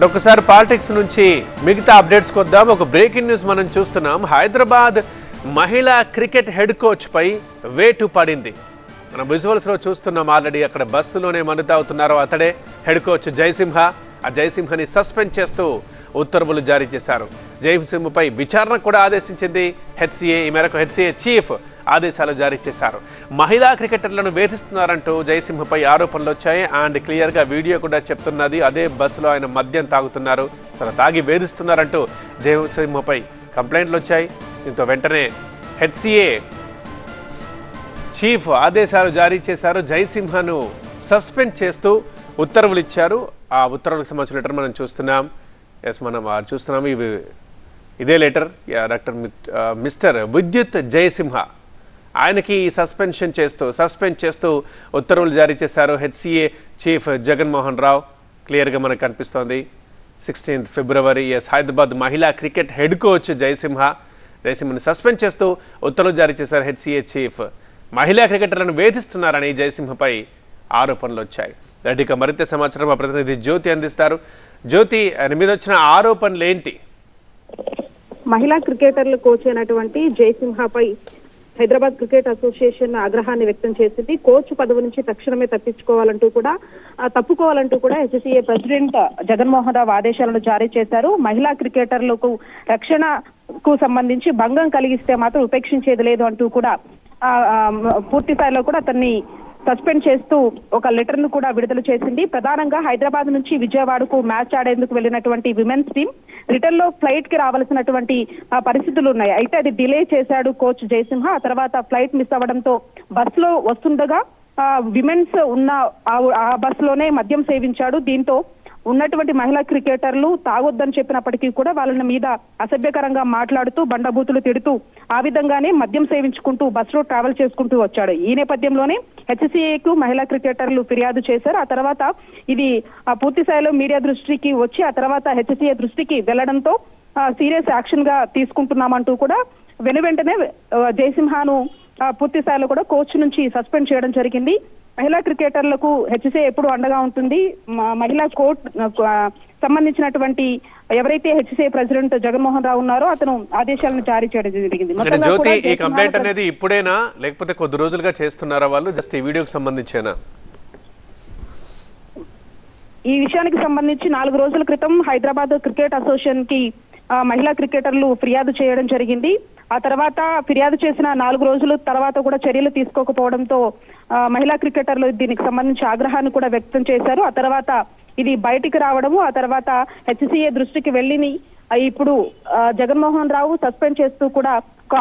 But ఒకసారి politics నుంచి మిగతా అప్డేట్స్ కొద్దాం. ఒక బ్రేకింగ్ న్యూస్ మనం చూస్తున్నాం. హైదరాబాద్ మహిళా క్రికెట్ హెడ్ కోచ్ పై వేటు పడింది. మనం విజువల్స్లో చూస్తున్నాం ఆల్రెడీ అక్కడ బస్సులోనే మనుతావుతున్నారు అతడే హెడ్ కోచ్ జయసింహ. ఆ జయసింహని సస్పెండ్ చేస్తూ ఉత్తర్వులు జారీ చేశారు. జయసింహపై విచారణ కూడా ఆదేశించింది. హెచ్సిఏ ఈ మేరకు హెచ్సిఏ చీఫ్ ఆదేశాలు జారీ చేశారు. మహిళా క్రికెటర్లను వేధిస్తున్నారంటూ జయసింహపై ఆరోపణలు వచ్చాయి. అండ్ క్లియర్గా వీడియో కూడా చెప్తున్నది. అదే బస్సులో ఆయన మద్యం తాగుతున్నారు. అసలు తాగి వేధిస్తున్నారంటూ జయసింహపై కంప్లైంట్లు వచ్చాయి. దీంతో వెంటనే హెచ్సిఏ చీఫ్ ఆదేశాలు జారీ చేశారు. జయసింహను సస్పెండ్ చేస్తూ ఉత్తర్వులు ఇచ్చారు. ఆ ఉత్తర్వులకు సంబంధించిన లెటర్ మనం చూస్తున్నాం. ఎస్ మనం చూస్తున్నాం. ఇవి ఇదే లెటర్. డాక్టర్ మిస్టర్ విద్యుత్ జయసింహ ఆయనకి సస్పెన్షన్ చేస్తూ సస్పెండ్ చేస్తూ ఉత్తర్వులు జారీ చేశారు హెచ్సిఏ చీఫ్ జగన్మోహన్ రావు. క్లియర్గా మనకు కనిపిస్తోంది. సిక్స్టీన్త్ ఫిబ్రవరి ఎస్ హైదరాబాద్ మహిళా క్రికెట్ హెడ్ కోచ్ జయసింహ. జయసింహని సస్పెండ్ చేస్తూ ఉత్తర్వులు జారీ చేశారు హెచ్సిఏ చీఫ్. మహిళా క్రికెటర్లను వేధిస్తున్నారని జయసింహపై ఆరోపణలు వచ్చాయి. ఇక మరింత సమాచారం మా ప్రతినిధి జ్యోతి అందిస్తారు. జ్యోతి ఆయన మీద వచ్చిన ఆరోపణలు ఏంటి? మహిళా క్రికెటర్ల కోచ్ అయినటువంటి జయసింహపై హైదరాబాద్ క్రికెట్ అసోసియేషన్ ఆగ్రహాన్ని వ్యక్తం చేసింది. కోచ్ పదవి నుంచి తక్షణమే తప్పించుకోవాలంటూ కూడా తప్పుకోవాలంటూ కూడా హెచ్సిఏ ప్రెసిడెంట్ జగన్మోహన్ రావు ఆదేశాలను జారీ చేశారు. మహిళా క్రికెటర్లకు రక్షణకు సంబంధించి భంగం కలిగిస్తే మాత్రం ఉపేక్షించేది లేదు అంటూ కూడా ఆ, పూర్తి స్థాయిలో కూడా అతన్ని సస్పెండ్ చేస్తూ ఒక లెటర్ను కూడా విడుదల చేసింది. ప్రధానంగా హైదరాబాద్ నుంచి విజయవాడకు మ్యాచ్ ఆడేందుకు వెళ్ళినటువంటి విమెన్స్ టీం రిటర్న్లో ఫ్లైట్కి రావాల్సినటువంటి పరిస్థితులు ఉన్నాయి అయితే అది డిలే చేశాడు కోచ్ జయసింహ. ఆ తర్వాత ఫ్లైట్ మిస్ అవ్వడంతో బస్లో వస్తుండగా విమెన్స్ ఉన్న ఆ- ఆ బస్లోనే మద్యం సేవించాడు. దీంతో ఉన్నటువంటి మహిళా క్రికెటర్లు తాగొద్దని చెప్పినప్పటికీ కూడా వాళ్ళ మీద అసభ్యకరంగా మాట్లాడుతూ బండబూతులు తిడుతూ ఆ విధంగానే మద్యం సేవించుకుంటూ బస్సులో ట్రావెల్ చేసుకుంటూ వచ్చాడు. ఈ నేపథ్యంలోనే హెచ్సిఏకు మహిళా క్రికెటర్లు ఫిర్యాదు చేశారు. ఆ తర్వాత ఇది ఆ పూర్తి స్థాయిలో మీడియా దృష్టికి వచ్చి ఆ తర్వాత హెచ్సిఏ దృష్టికి వెళ్ళడంతో సీరియస్ యాక్షన్గా తీసుకుంటున్నామంటూ కూడా వెను వెంటనే జయసింహాను ఆ, పూర్తి స్థాయిలో కూడా కోచ్ నుంచి సస్పెండ్ చేయడం జరిగింది. మహిళా క్రికెటర్లకు హెచ్సిఏ ఎప్పుడు అండగా ఉంటుంది. మహిళా కోర్ట్ సంబంధించినటువంటి ఎవరైతే హెచ్సిఏ ప్రెసిడెంట్ జగన్మోహన్ రావు ఉన్నారో అతను ఆదేశాలను జారీ చేయడం జరిగింది. జ్యోతి ఈ కంప్లైంట్ అనేది ఇప్పుడేనా? లేకపోతే కొద్ది రోజులుగా చేస్తున్నారా వాళ్ళు? జస్ట్ ఈ వీడియోకి సంబంధించేనా? ఈ విషయానికి సంబంధించి నాలుగు రోజుల క్రితం హైదరాబాద్ క్రికెట్ అసోసియేషన్కి మహిళా క్రికెటర్లు ఫిర్యాదు చేయడం జరిగింది. ఆ తర్వాత ఫిర్యాదు చేసిన నాలుగు రోజుల తర్వాత కూడా చర్యలు తీసుకోకపోవడంతో ఆ, మహిళా క్రికెటర్లు దీనికి సంబంధించి ఆగ్రహాన్ని కూడా వ్యక్తం చేశారు. ఆ తర్వాత ఇది బయటికి రావడము ఆ తర్వాత హెచ్సిఏ దృష్టికి వెళ్ళిని ఇప్పుడు జగన్మోహన్ రావు సస్పెండ్ చేస్తూ కూడా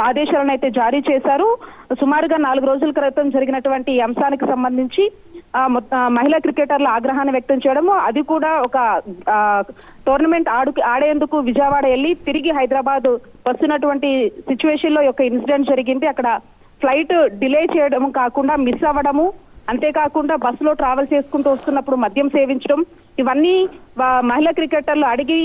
ఆదేశాలను అయితే జారీ చేశారు. సుమారుగా నాలుగు రోజుల క్రితం జరిగినటువంటి ఈ అంశానికి సంబంధించి ఆ మహిళా క్రికెటర్ల ఆగ్రహాన్ని వ్యక్తం చేయడము అది కూడా ఒక ఆ, టోర్నమెంట్ ఆడు ఆడేందుకు విజయవాడ వెళ్ళి తిరిగి హైదరాబాద్ వస్తున్నటువంటి సిచ్యువేషన్లో ఒక ఇన్సిడెంట్ జరిగింది. అక్కడ ఫ్లైట్ డిలే చేయడం కాకుండా మిస్ అవ్వడము అంతేకాకుండా బస్సులో ట్రావెల్ చేసుకుంటూ వస్తున్నప్పుడు మద్యం సేవించడం ఇవన్నీ మహిళా క్రికెటర్లు అడిగి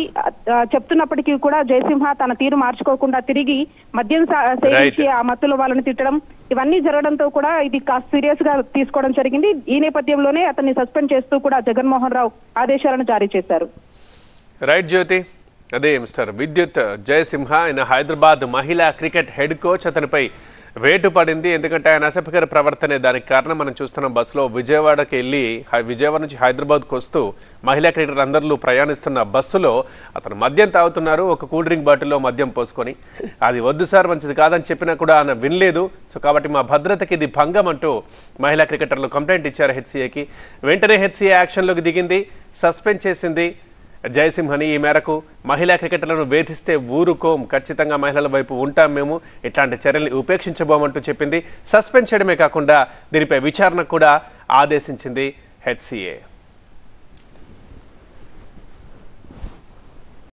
చెప్తున్నప్పటికీ కూడా జయసింహ తన తీరు మార్చుకోకుండా తిరిగి మద్యం సేవించి ఆ మత్తులో వాళ్ళని తిట్టడం ఇవన్నీ జరగడంతో కూడా ఇది కాస్త సీరియస్గా తీసుకోవడం జరిగింది. ఈ నేపథ్యంలోనే అతన్ని సస్పెండ్ చేస్తూ కూడా జగన్మోహన్ రావు ఆదేశాలను జారీ చేశారు. రైట్ జ్యోతి అదే మిస్టర్ విద్యుత్ జయసింహ ఆయన హైదరాబాద్ మహిళా క్రికెట్ హెడ్ కోచ్. అతనిపై వేటు పడింది. ఎందుకంటే ఆయన అసభ్యకర ప్రవర్తనే. దానికి కారణం మనం చూస్తున్నాం బస్సులో విజయవాడకి వెళ్ళి విజయవాడ నుంచి హైదరాబాద్కు వస్తూ మహిళా క్రికెటర్ అందరూ ప్రయాణిస్తున్న బస్సులో అతను మద్యం తాగుతున్నారు. ఒక కూల్ డ్రింక్ బాటిల్లో మద్యం పోసుకొని. అది వద్దు సార్ మంచిది కాదని చెప్పినా కూడా ఆయన వినలేదు. సో కాబట్టి మా భద్రతకి ఇది భంగం అంటూ మహిళా క్రికెటర్లు కంప్లైంట్ ఇచ్చారు హెచ్సిఏకి. వెంటనే హెచ్సిఏ యాక్షన్లోకి దిగింది. సస్పెండ్ చేసింది. జయసింహని ఈ మేరకు మహిళా క్రికెటర్లను వేధిస్తే ఊరుకోం ఖచ్చితంగా మహిళల వైపు ఉంటాం మేము. ఇట్లాంటి చర్యల్ని ఉపేక్షించబోమంటూ చెప్పింది. సస్పెండ్ చేయడమే కాకుండా దీనిపై విచారణ కూడా ఆదేశించింది హెచ్సిఏ